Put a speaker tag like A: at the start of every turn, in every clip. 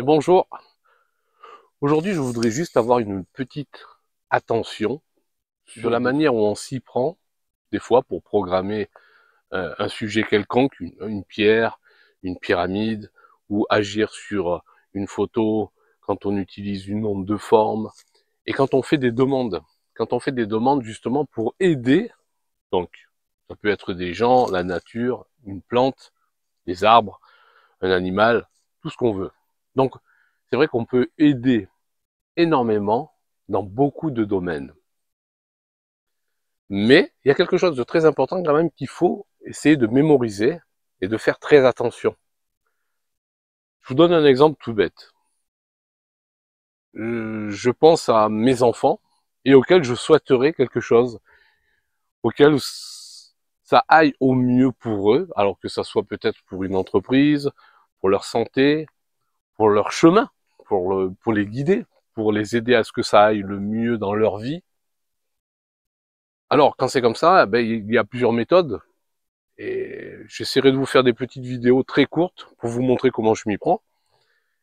A: Et bonjour. Aujourd'hui, je voudrais juste avoir une petite attention sur la manière où on s'y prend, des fois pour programmer euh, un sujet quelconque, une, pierre, une pyramide, ou agir sur une photo quand on utilise une onde de forme, et quand on fait des demandes. Quand on fait des demandes justement pour aider, donc ça peut être des gens, la nature, une plante, des arbres, un animal, tout ce qu'on veut. Donc, c'est vrai qu'on peut aider énormément dans beaucoup de domaines. Mais il y a quelque chose de très important quand même qu'il faut essayer de mémoriser et de faire très attention. Je vous donne un exemple tout bête. Euh, je pense à mes enfants et auxquels je souhaiterais quelque chose, auquel ça aille au mieux pour eux, alors que ça soit peut-être pour une entreprise, pour leur santé, pour leur chemin, pour, le, pour les guider, pour les aider à ce que ça aille le mieux dans leur vie. Alors, quand c'est comme ça, ben, il y a plusieurs méthodes. Et j'essaierai de vous faire des petites vidéos très courtes pour vous montrer comment je m'y prends.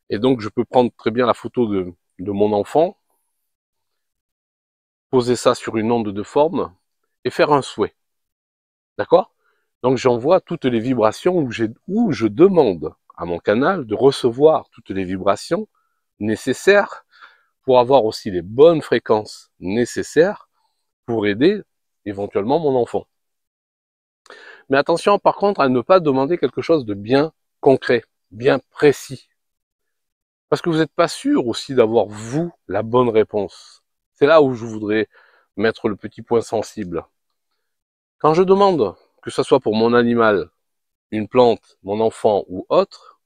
A: Et donc, je peux prendre très bien la photo de, de mon enfant, poser ça sur une onde de forme et faire un souhait. D'accord? Donc, j'envoie toutes les vibrations où, où je demande à mon canal de recevoir toutes les vibrations nécessaires pour avoir aussi les bonnes fréquences nécessaires pour aider éventuellement mon enfant. Mais attention par contre à ne pas demander quelque chose de bien concret, bien précis. Parce que vous n'êtes pas sûr aussi d'avoir vous la bonne réponse. C'est là où je voudrais mettre le petit point sensible. Quand je demande, que ce soit pour mon animal, une plante, mon enfant ou autre,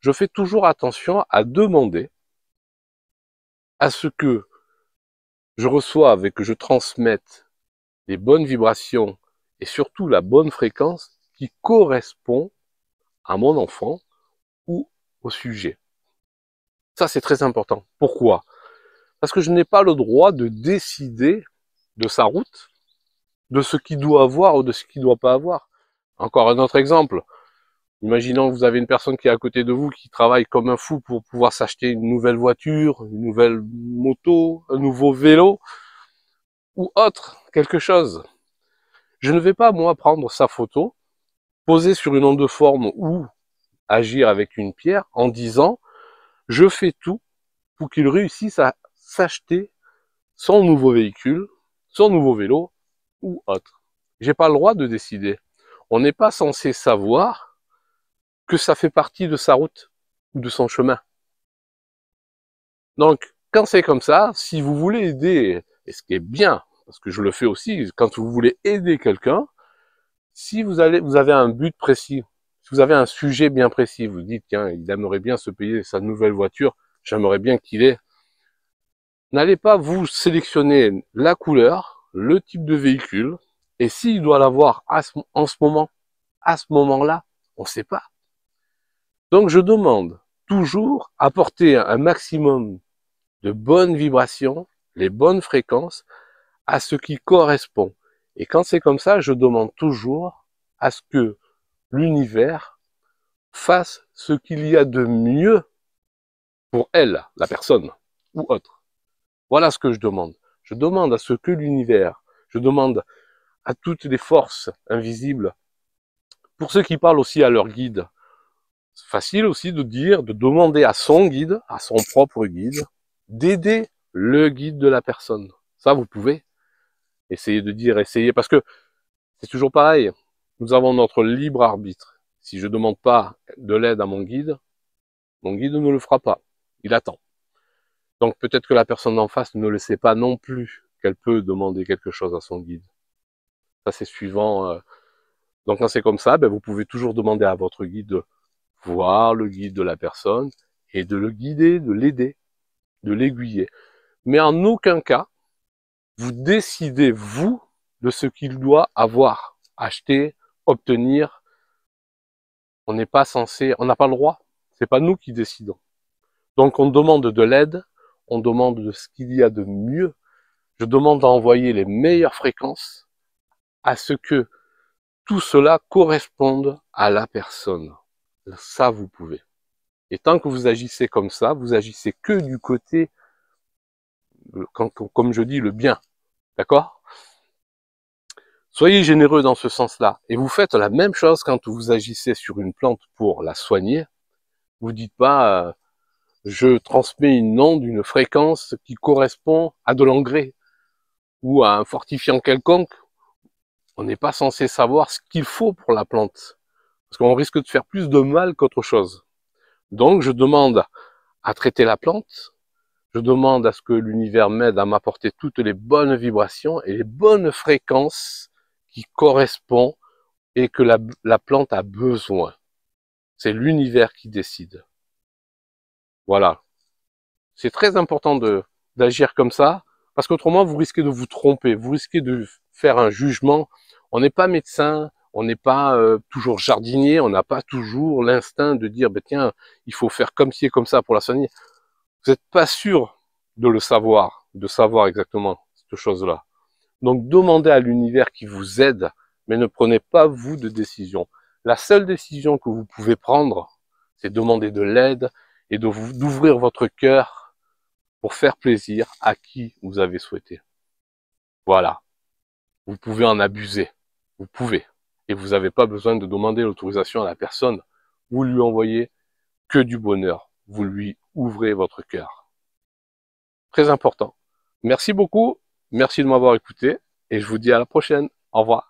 A: je fais toujours attention à demander à ce que je reçoive et que je transmette les bonnes vibrations et surtout la bonne fréquence qui correspond à mon enfant ou au sujet. Ça, c'est très important. Pourquoi? Parce que je n'ai pas le droit de décider de sa route, de ce qu'il doit avoir ou de ce qu'il ne doit pas avoir. Encore un autre exemple. Imaginons que vous avez une personne qui est à côté de vous qui travaille comme un fou pour pouvoir s'acheter une nouvelle voiture, une nouvelle moto, un nouveau vélo ou autre, quelque chose. Je ne vais pas, moi, prendre sa photo, poser sur une onde de forme ou agir avec une pierre en disant je fais tout pour qu'il réussisse à s'acheter son nouveau véhicule, son nouveau vélo ou autre. J'ai pas le droit de décider on n'est pas censé savoir que ça fait partie de sa route ou de son chemin. Donc, quand c'est comme ça, si vous voulez aider, et ce qui est bien, parce que je le fais aussi, quand vous voulez aider quelqu'un, si vous, avez un but précis, si vous avez un sujet bien précis, vous dites, tiens, il aimerait bien se payer sa nouvelle voiture, j'aimerais bien qu'il ait, n'allez pas vous sélectionner la couleur, le type de véhicule, et s'il doit l'avoir en ce moment, à ce moment-là, on ne sait pas. Donc je demande toujours apporter un maximum de bonnes vibrations, les bonnes fréquences à ce qui correspond. Et quand c'est comme ça, je demande toujours à ce que l'univers fasse ce qu'il y a de mieux pour elle, la personne, ou autre. Voilà ce que je demande. Je demande à ce que l'univers, je demande toutes les forces invisibles. Pour ceux qui parlent aussi à leur guide, c'est facile aussi de dire, de demander à son guide, à son propre guide, d'aider le guide de la personne. Ça, vous pouvez essayer de dire, essayer, parce que c'est toujours pareil. Nous avons notre libre arbitre. Si je demande pas de l'aide à mon guide, mon guide ne le fera pas. Il attend. Donc peut-être que la personne en face ne le sait pas non plus qu'elle peut demander quelque chose à son guide. Ça, c'est suivant. Euh. Donc, quand c'est comme ça, ben, vous pouvez toujours demander à votre guide de voir le guide de la personne et de le guider, de l'aider, de l'aiguiller. Mais en aucun cas, vous décidez, vous, de ce qu'il doit avoir, acheter, obtenir. On n'est pas censé, on n'a pas le droit. C'est pas nous qui décidons. Donc, on demande de l'aide, on demande de ce qu'il y a de mieux. Je demande d'envoyer les meilleures fréquences à ce que tout cela corresponde à la personne. Ça, vous pouvez. Et tant que vous agissez comme ça, vous agissez que du côté, euh, comme je dis, le bien. D'accord? Soyez généreux dans ce sens-là. Et vous faites la même chose quand vous agissez sur une plante pour la soigner. Vous dites pas, euh, je transmets une onde, une fréquence qui correspond à de l'engrais ou à un fortifiant quelconque. On n'est pas censé savoir ce qu'il faut pour la plante. Parce qu'on risque de faire plus de mal qu'autre chose. Donc, je demande à traiter la plante. Je demande à ce que l'univers m'aide à m'apporter toutes les bonnes vibrations et les bonnes fréquences qui correspondent et que la, la plante a besoin. C'est l'univers qui décide. Voilà. C'est très important d'agir comme ça, parce qu'autrement vous risquez de vous tromper, vous risquez de faire un jugement. On n'est pas médecin, on n'est pas euh, toujours jardinier, on n'a pas toujours l'instinct de dire, ben, tiens, il faut faire comme ci et comme ça pour la soigner. Vous n'êtes pas sûr de le savoir, de savoir exactement cette chose-là. Donc demandez à l'univers qui vous aide, mais ne prenez pas vous de décision. La seule décision que vous pouvez prendre, c'est demander de l'aide et d'ouvrir votre cœur pour faire plaisir à qui vous avez souhaité. Voilà. Vous pouvez en abuser. Vous pouvez et vous n'avez pas besoin de demander l'autorisation à la personne. Vous lui envoyez que du bonheur. Vous lui ouvrez votre cœur. Très important. Merci beaucoup. Merci de m'avoir écouté et je vous dis à la prochaine. Au revoir.